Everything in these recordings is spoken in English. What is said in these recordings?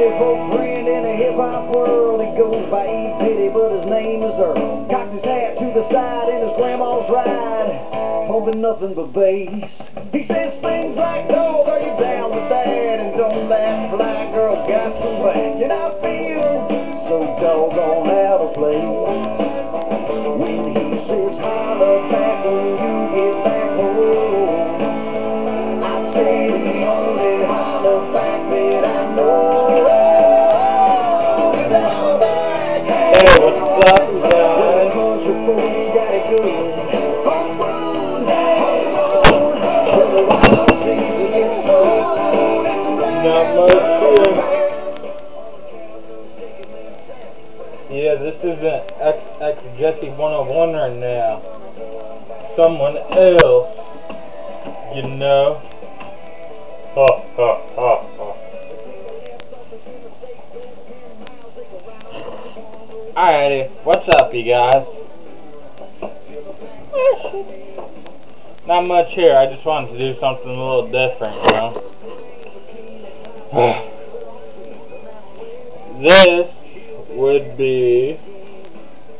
pretty folk friend in the hip hop world. He goes by E. Pity, but his name is Earl. Cocks his hat to the side in his grandma's ride, pumping nothing but bass. He says things like, Dog, are you down with that? And don't that black girl got some back? And I feel so doggone out of place. When he says, Holler back Yeah, this isn't XX Jesse 101 right now. Someone else. You know? Ha ha ha ha. Alrighty, what's up, you guys? Not much here. I just wanted to do something a little different, you know? this would be,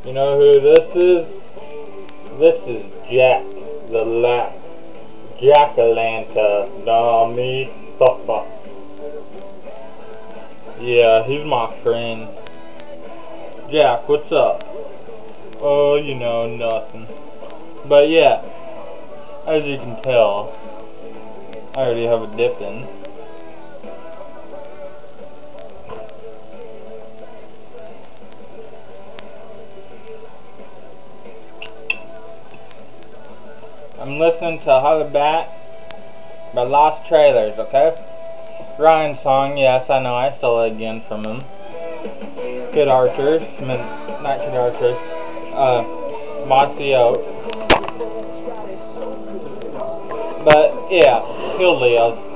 you know who this is? This is Jack, the la Jack-o-lantern, dummy, papa. Yeah, he's my friend. Jack, what's up? Oh, you know, nothing. But yeah, as you can tell, I already have a dip in. I'm listening to Holler Back by Lost Trailers, okay? Ryan song, yes, I know, I stole it again from him. Kid Archers, I mean, not Kid Archers, uh, Oak. But, yeah, he'll live.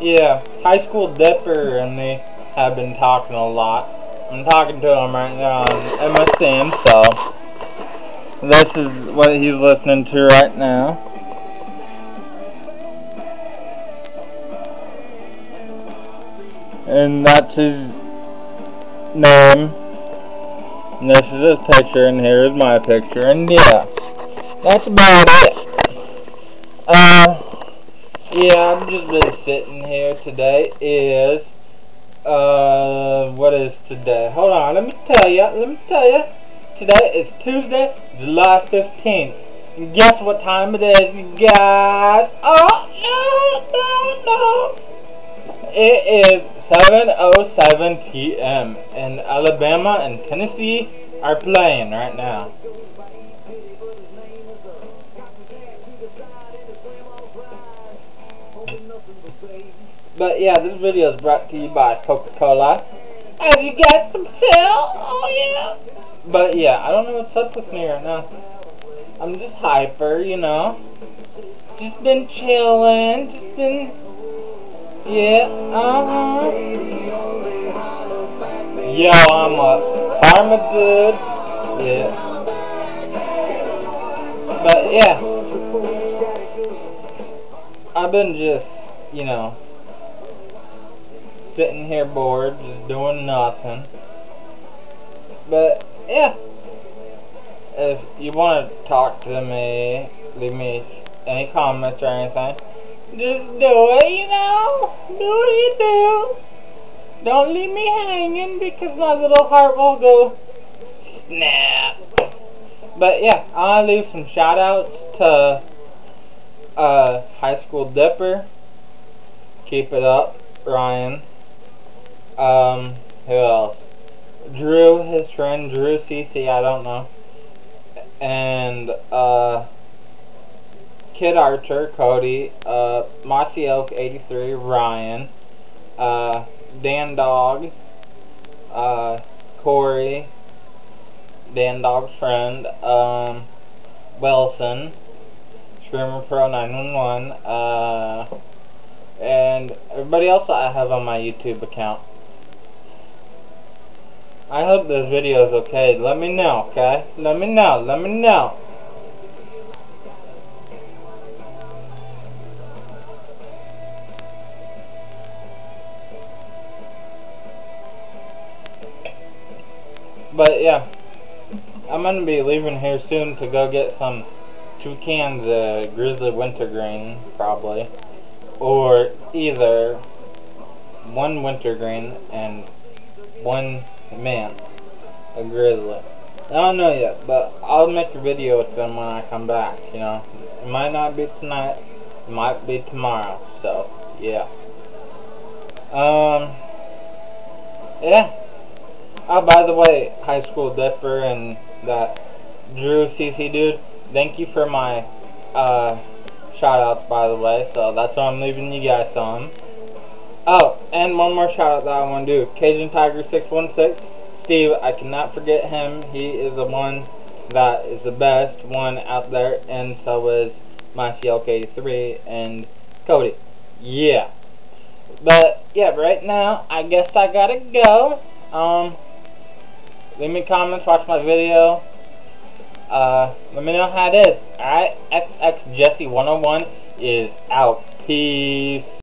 Yeah, High School Dipper and me have been talking a lot. I'm talking to him right now on MSN, so this is what he's listening to right now. And that's his name. And this is his picture, and here is my picture, and yeah, that's about it. Uh, yeah, I've just been sitting here. Today is, uh, what is today? Hold on, let me tell you, let me tell you. Today is Tuesday, July 15th. And guess what time it is, you guys? Oh, no, no, no. It is 7.07 p.m. and Alabama and Tennessee are playing right now. But yeah, this video is brought to you by Coca-Cola. As you guys can tell, oh yeah. But yeah, I don't know what's up with me right now. I'm just hyper, you know. Just been chilling, just been, yeah, uh-huh. Yo, I'm a dude. Yeah. But yeah, I've been just, you know, sitting here bored, just doing nothing. But yeah, if you want to talk to me, leave me any comments or anything, just do it, you know? Do what you do. Don't leave me hanging because my little heart will go snap. But yeah, I want to leave some shout outs to uh, High School Dipper. Keep it up, Ryan. Um, who else? Drew, his friend Drew CC, I don't know. And uh, Kid Archer, Cody, uh, Mossy Oak 83, Ryan, uh, Dan Dog, uh, Corey, Dan Dog's friend, um, Wilson, Screamer Pro 911, uh, and everybody else I have on my YouTube account. I hope this video is okay. Let me know, okay? Let me know. Let me know. But yeah, I'm gonna be leaving here soon to go get some two cans of Grizzly Wintergreen, probably, or either one Wintergreen and one man, a Grizzly. I don't know yet, but I'll make a video with them when I come back. You know, it might not be tonight, it might be tomorrow. So yeah. Um. Yeah. Oh, by the way, High School Dipper and that Drew CC dude, thank you for my uh, shoutouts, by the way. So that's what I'm leaving you guys on. Oh, and one more shout out that I want to do. Cajun Tiger 616. Steve, I cannot forget him. He is the one that is the best one out there, and so is my CLK3 and Cody. Yeah. But yeah, right now I guess I gotta go. Um, leave me comments, watch my video. Uh, let me know how it is. Alright, XX Jesse 101 is out. Peace.